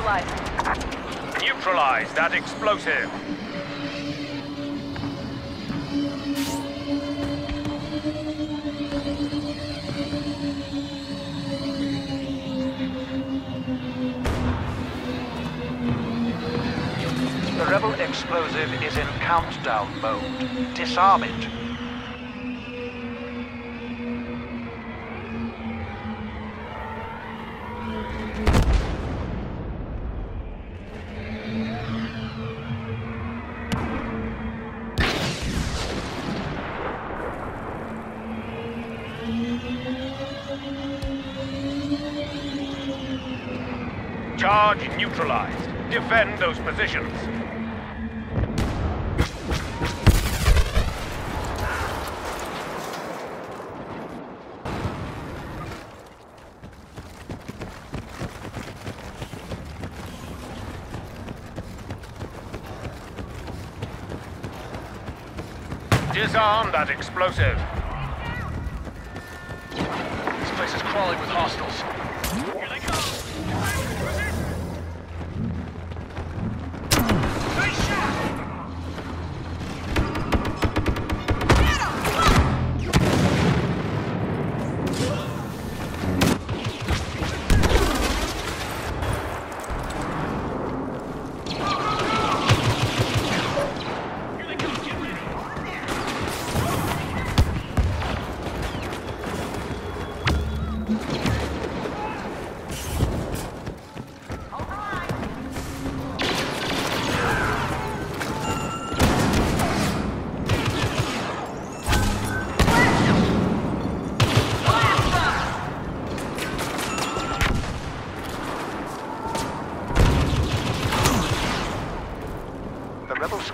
neutralized. Neutralize that explosive. The rebel explosive is in countdown mode. Disarm it. Charge neutralized. Defend those positions. Disarm that explosive. This place is crawling with hostiles.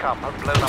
Scum have blown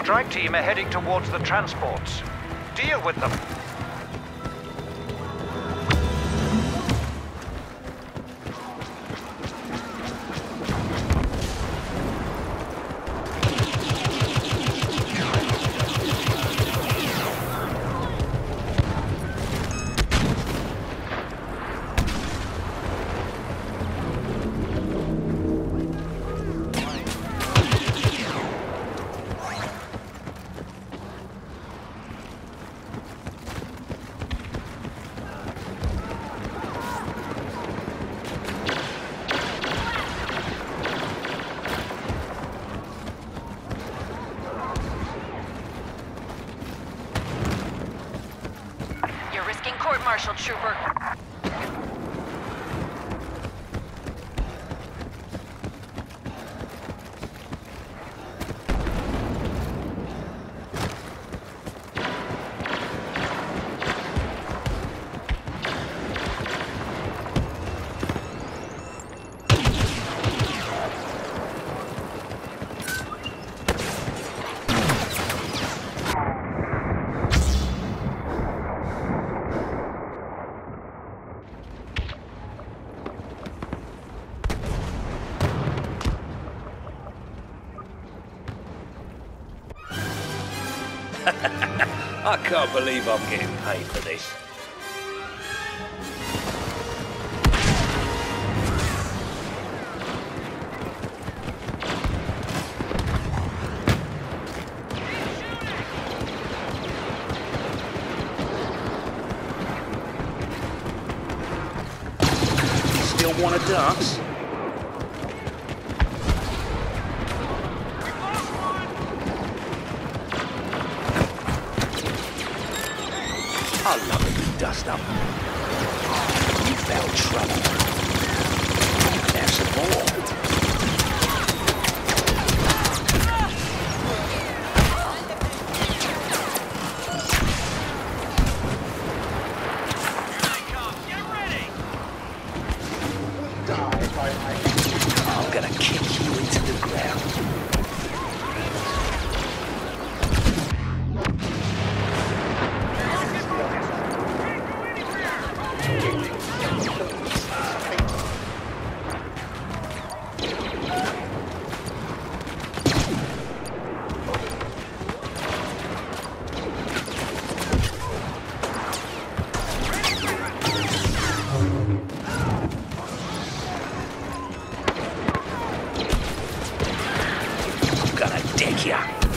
strike team are heading towards the transports. Deal with them. Marshal Trooper. I can't believe I'm getting paid for this. Still want to dance? I love it, you dust up. You found trouble. Have some more. I'm gonna kick you into the ground. Ya.